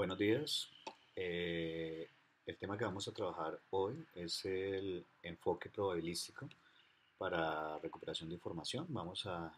Buenos días. Eh, el tema que vamos a trabajar hoy es el enfoque probabilístico para recuperación de información. Vamos a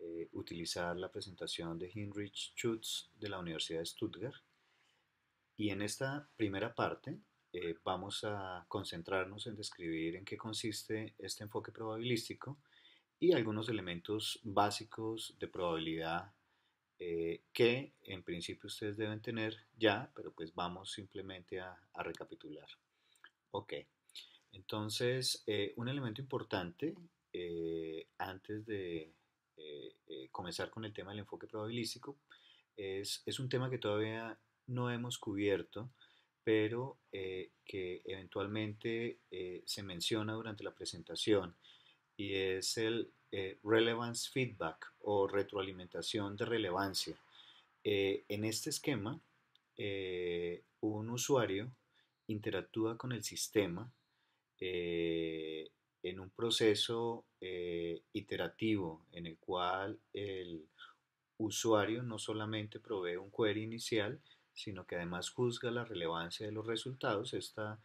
eh, utilizar la presentación de Heinrich Schutz de la Universidad de Stuttgart. Y en esta primera parte eh, vamos a concentrarnos en describir en qué consiste este enfoque probabilístico y algunos elementos básicos de probabilidad eh, que en principio ustedes deben tener ya, pero pues vamos simplemente a, recapitular. Ok, entonces eh, un elemento importante eh, antes de comenzar con el tema del enfoque probabilístico es, es, un tema que todavía no hemos cubierto, pero que eventualmente se menciona durante la presentación y es el eh, relevance feedback o retroalimentación de relevancia. Eh, en este esquema, eh, un usuario interactúa con el sistema en un proceso iterativo en el cual el usuario no solamente provee un query inicial, sino que además juzga la relevancia de los resultados. Esta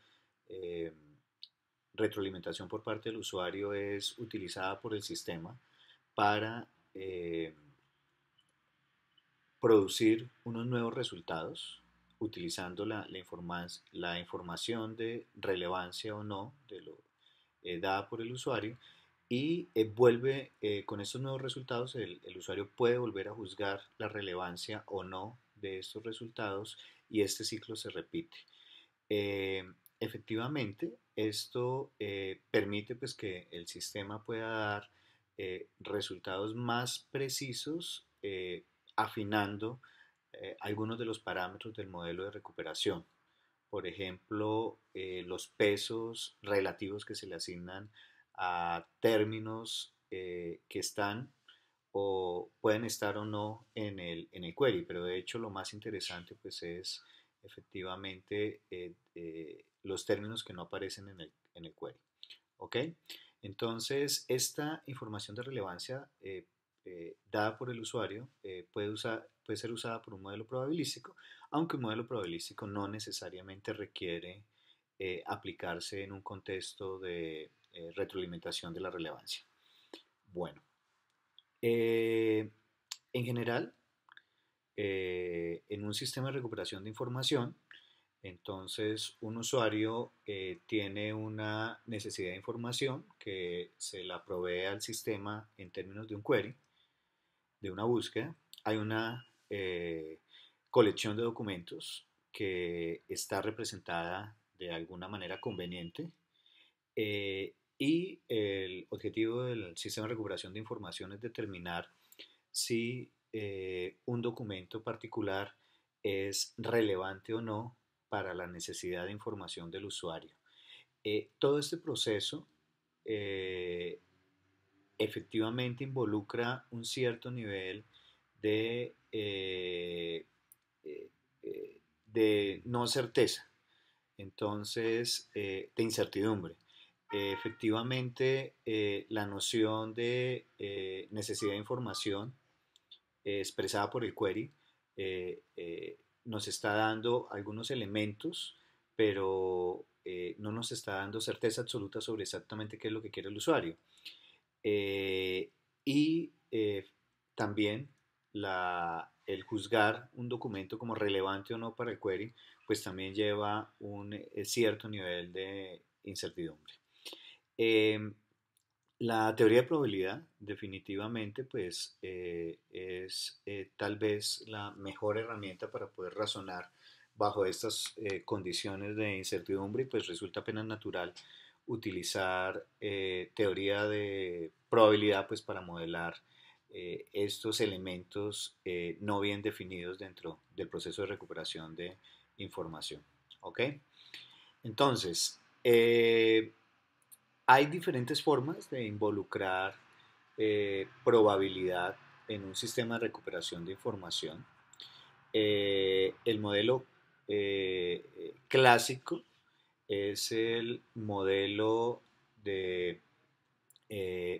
retroalimentación por parte del usuario es utilizada por el sistema para eh, producir unos nuevos resultados utilizando la, información de relevancia o no de lo eh, dada por el usuario y eh, vuelve con estos nuevos resultados el, el, usuario puede volver a juzgar la relevancia o no de estos resultados y este ciclo se repite. Efectivamente, esto eh, permite pues, que el sistema pueda dar eh, resultados más precisos eh, afinando algunos de los parámetros del modelo de recuperación. Por ejemplo, los pesos relativos que se le asignan a términos que están o pueden estar o no en el, en el query, pero de hecho lo más interesante pues es efectivamente los términos que no aparecen en el, en el query. ¿Ok? Entonces, esta información de relevancia eh, eh, dada por el usuario eh, puede, usar, puede ser usada por un modelo probabilístico, aunque un modelo probabilístico no necesariamente requiere aplicarse en un contexto de retroalimentación de la relevancia. Bueno, en general, en un sistema de recuperación de información, entonces, un usuario eh, tiene una necesidad de información que se la provee al sistema en términos de un query, de una búsqueda. Hay una eh, colección de documentos que está representada de alguna manera conveniente eh, y el objetivo del sistema de recuperación de información es determinar si un documento particular es relevante o no para la necesidad de información del usuario. Eh, todo este proceso eh, efectivamente involucra un cierto nivel de, eh, de no certeza, entonces de incertidumbre. efectivamente, la noción de necesidad de información expresada por el query nos está dando algunos elementos, pero eh, no nos está dando certeza absoluta sobre exactamente qué es lo que quiere el usuario. Eh, y eh, también el juzgar un documento como relevante o no para el query, pues también lleva un cierto nivel de incertidumbre. Em, la teoría de probabilidad definitivamente pues eh, es eh, tal vez la mejor herramienta para poder razonar bajo estas eh, condiciones de incertidumbre y pues resulta apenas natural utilizar teoría de probabilidad pues para modelar estos elementos no bien definidos dentro del proceso de recuperación de información. ¿Ok? Entonces, hay diferentes formas de involucrar eh, probabilidad en un sistema de recuperación de información. Eh, el modelo eh, clásico es el modelo de,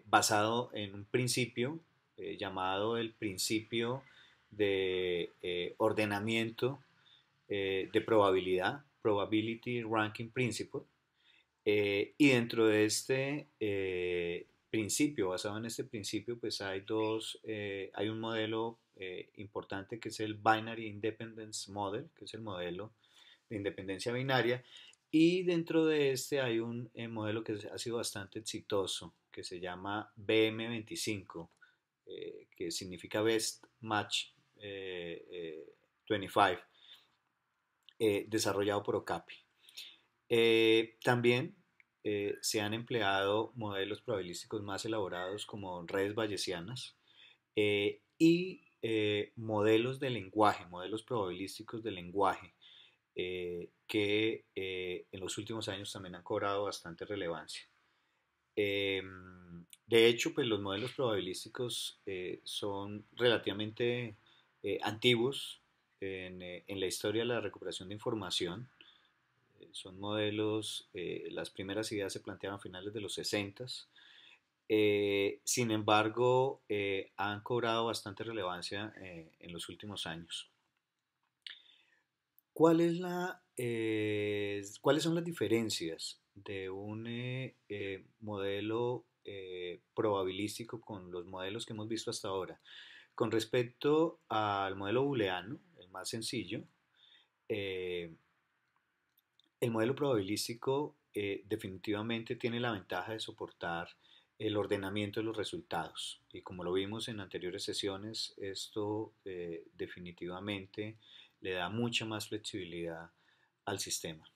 basado en un principio llamado el principio de ordenamiento de probabilidad, Probability Ranking Principle, y dentro de este principio, basado en este principio, pues hay dos, hay un modelo importante que es el Binary Independence Model, que es el modelo de independencia binaria, y dentro de este hay un eh, modelo que ha sido bastante exitoso, que se llama BM25, eh, que significa Best Match 25, eh, desarrollado por Okapi. También se han empleado modelos probabilísticos más elaborados como redes bayesianas y modelos de lenguaje, modelos probabilísticos de lenguaje, eh, que eh, en los últimos años también han cobrado bastante relevancia. Em, de hecho, pues los modelos probabilísticos eh, son relativamente antiguos en, en, la historia de la recuperación de información. Son modelos, las primeras ideas se planteaban a finales de los 60. sin embargo, han cobrado bastante relevancia en los últimos años. ¿Cuál la, eh, ¿Cuáles son las diferencias de un eh, eh, modelo probabilístico con los modelos que hemos visto hasta ahora? Con respecto al modelo booleano, el más sencillo, el modelo probabilístico definitivamente tiene la ventaja de soportar el ordenamiento de los resultados. Y como lo vimos en anteriores sesiones, esto definitivamente le da mucha más flexibilidad al sistema.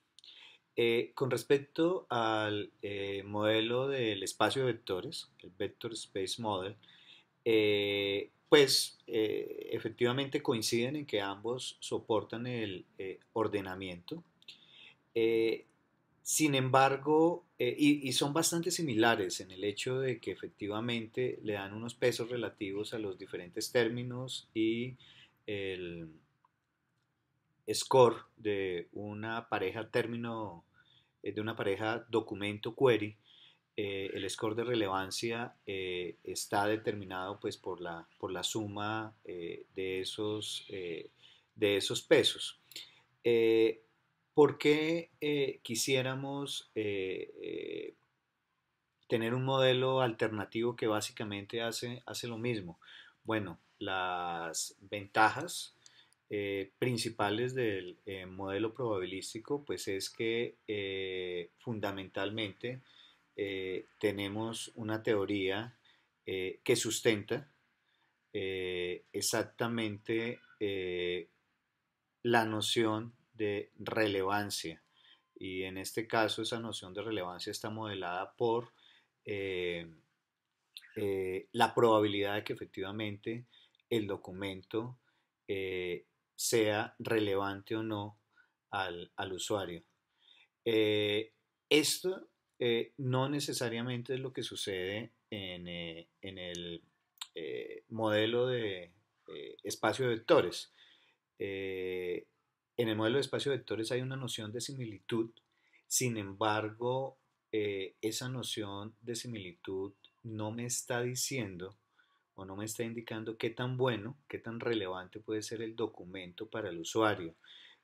Eh, con respecto al eh, modelo del espacio de vectores, el Vector Space Model, eh, pues efectivamente coinciden en que ambos soportan el ordenamiento. Sin embargo, y, y, son bastante similares en el hecho de que efectivamente le dan unos pesos relativos a los diferentes términos y el, score de una pareja término, eh, de una pareja documento query, eh, el score de relevancia eh, está determinado pues por la, por la suma de, esos, de esos pesos. ¿Por qué quisiéramos tener un modelo alternativo que básicamente hace, hace lo mismo? Bueno, las ventajas eh, principales del eh, modelo probabilístico, pues es que eh, fundamentalmente tenemos una teoría que sustenta exactamente la noción de relevancia. Y en este caso esa noción de relevancia está modelada por la probabilidad de que efectivamente el documento sea relevante o no al, usuario. Eh, esto eh, no necesariamente es lo que sucede en, eh, el modelo de espacio de vectores. En el modelo de espacio de vectores hay una noción de similitud, sin embargo, esa noción de similitud no me está diciendo o no me está indicando qué tan bueno, qué tan relevante puede ser el documento para el usuario.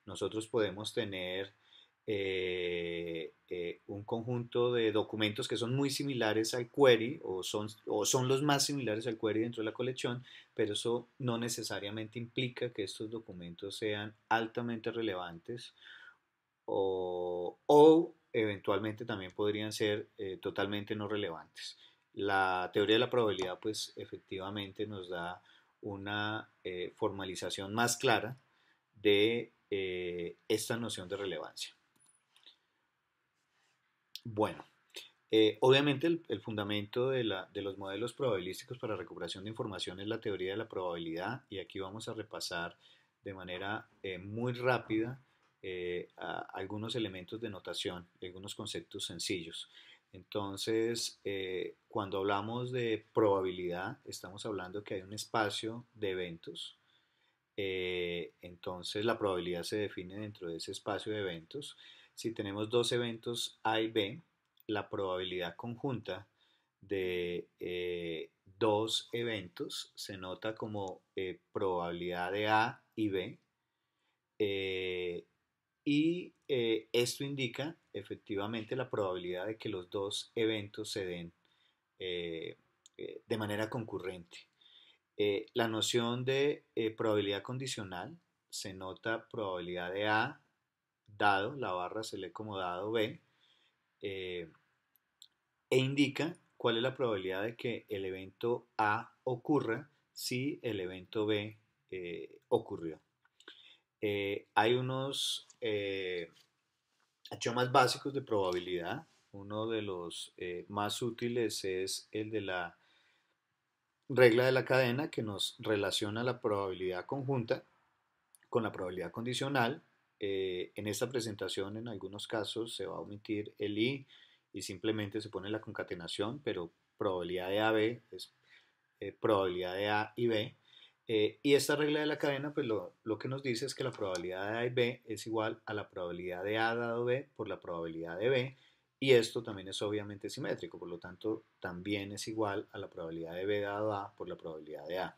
Nosotros podemos tener eh, eh, un conjunto de documentos que son muy similares al query o son, o son los más similares al query dentro de la colección, pero eso no necesariamente implica que estos documentos sean altamente relevantes o, eventualmente también podrían ser eh, totalmente no relevantes. La teoría de la probabilidad, pues efectivamente nos da una eh, formalización más clara de esta noción de relevancia. Bueno, eh, obviamente el, fundamento de, los modelos probabilísticos para recuperación de información es la teoría de la probabilidad y aquí vamos a repasar de manera muy rápida algunos elementos de notación, algunos conceptos sencillos. Entonces, eh, cuando hablamos de probabilidad, estamos hablando que hay un espacio de eventos. Eh, entonces, la probabilidad se define dentro de ese espacio de eventos. Si tenemos dos eventos A y B, la probabilidad conjunta de eh, dos eventos se nota como probabilidad de A y B. y eh, esto indica efectivamente la probabilidad de que los dos eventos se den eh, eh, de manera concurrente. la noción de probabilidad condicional se nota probabilidad de A dado, la barra se lee como dado B, e indica cuál es la probabilidad de que el evento A ocurra si el evento B ocurrió. Eh, hay unos eh, más básicos de probabilidad. Uno de los eh, más útiles es el de la regla de la cadena que nos relaciona la probabilidad conjunta con la probabilidad condicional. Eh, en esta presentación en algunos casos se va a omitir el i y simplemente se pone la concatenación, pero probabilidad de AB es probabilidad de A y B. Eh, y esta regla de la cadena, pues lo, que nos dice es que la probabilidad de A y B es igual a la probabilidad de A dado B por la probabilidad de B, y esto también es obviamente simétrico, por lo tanto también es igual a la probabilidad de B dado A por la probabilidad de A.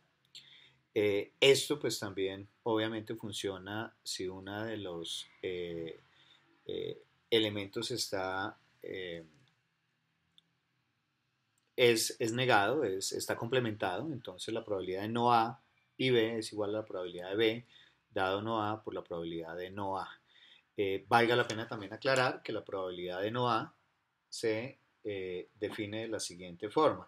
Eh, esto pues también obviamente funciona si uno de los eh, elementos está... Es, es, negado, es, está complementado, entonces la probabilidad de no A y B es igual a la probabilidad de B dado no A por la probabilidad de no A. Eh, valga la pena también aclarar que la probabilidad de no A se eh, define de la siguiente forma.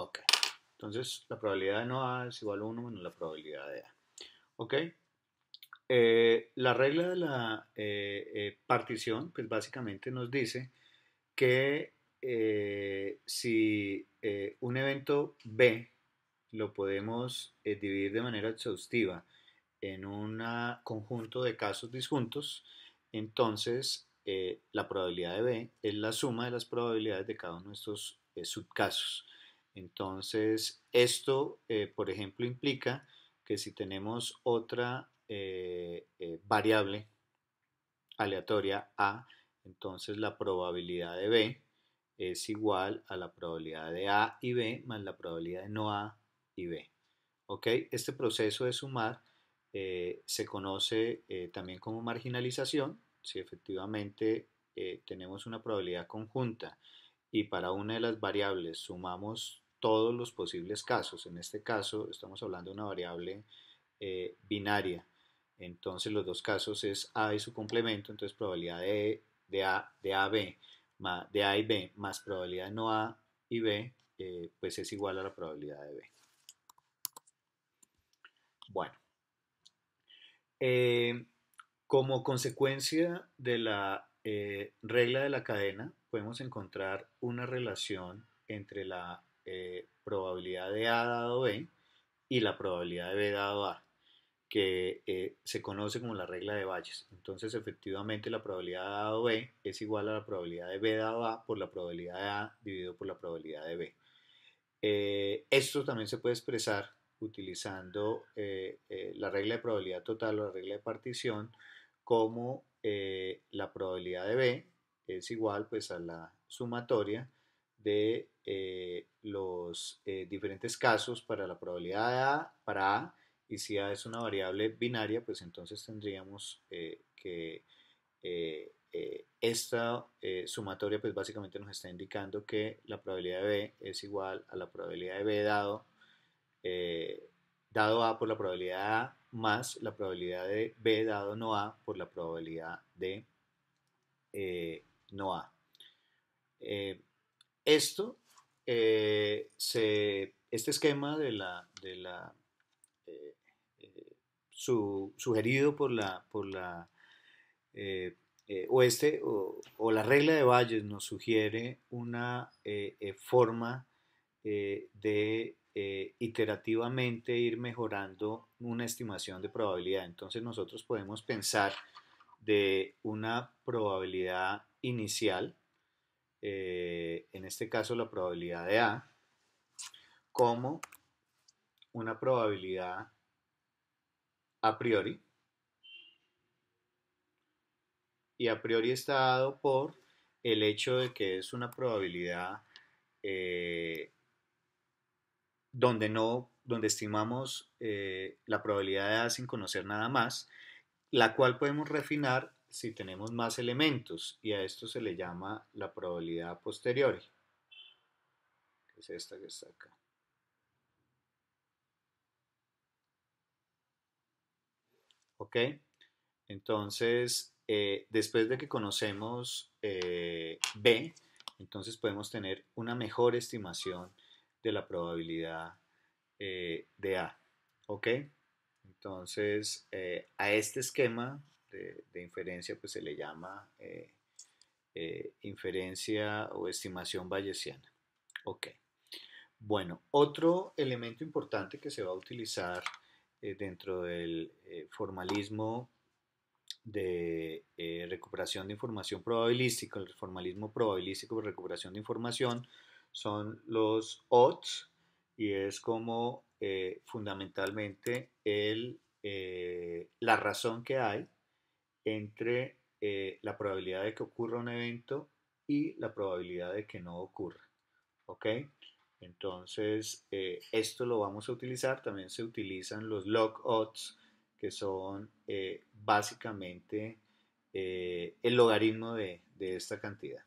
Ok, entonces la probabilidad de no A es igual a 1 menos la probabilidad de A. Ok, eh, la regla de la partición, pues básicamente nos dice que si eh, un evento B lo podemos eh, dividir de manera exhaustiva en un conjunto de casos disjuntos, entonces eh, la probabilidad de B es la suma de las probabilidades de cada uno de estos subcasos. Entonces, esto, por ejemplo, implica que si tenemos otra variable aleatoria A, entonces la probabilidad de B es igual a la probabilidad de A y B más la probabilidad de no A y B. ¿Ok? Este proceso de sumar eh, se conoce eh, también como marginalización. Si efectivamente eh, tenemos una probabilidad conjunta y para una de las variables sumamos todos los posibles casos, en este caso estamos hablando de una variable binaria, entonces los dos casos es A y su complemento, entonces probabilidad de, de A de AB de A y B más probabilidad de no A y B, eh, pues es igual a la probabilidad de B. Bueno, eh, como consecuencia de la eh, regla de la cadena, podemos encontrar una relación entre la probabilidad de A dado B y la probabilidad de B dado A que eh, se conoce como la regla de Bayes. Entonces, efectivamente, la probabilidad de A dado B es igual a la probabilidad de B dado A por la probabilidad de A dividido por la probabilidad de B. Eh, esto también se puede expresar utilizando eh, la regla de probabilidad total o la regla de partición como la probabilidad de B es igual pues a la sumatoria de los diferentes casos para la probabilidad de A para A y si A es una variable binaria, pues entonces tendríamos eh, que eh, eh, esta sumatoria pues básicamente nos está indicando que la probabilidad de B es igual a la probabilidad de B dado, dado A por la probabilidad de A más la probabilidad de B dado no A por la probabilidad de no A. esto, se, este esquema de la, de la sugerido por la, por la eh, eh, o, este, o, la regla de Bayes nos sugiere una eh, forma de iterativamente ir mejorando una estimación de probabilidad. Entonces nosotros podemos pensar de una probabilidad inicial, en este caso la probabilidad de A, como una probabilidad a priori. Y a priori está dado por el hecho de que es una probabilidad eh, donde no, donde estimamos eh, la probabilidad de A sin conocer nada más, la cual podemos refinar si tenemos más elementos y a esto se le llama la probabilidad a posteriori. Es esta que está acá. ¿Ok? Entonces, eh, después de que conocemos eh, B, entonces podemos tener una mejor estimación de la probabilidad eh, de A. ¿Ok? Entonces, a este esquema de, inferencia pues se le llama inferencia o estimación bayesiana. Ok. Bueno, otro elemento importante que se va a utilizar dentro del formalismo de eh, recuperación de información probabilística, el formalismo probabilístico de recuperación de información, son los odds y es como eh, fundamentalmente el, eh, la razón que hay entre la probabilidad de que ocurra un evento y la probabilidad de que no ocurra. ¿Ok? Entonces, esto lo vamos a utilizar. También se utilizan los log odds que son eh, básicamente eh, el logaritmo de, esta cantidad.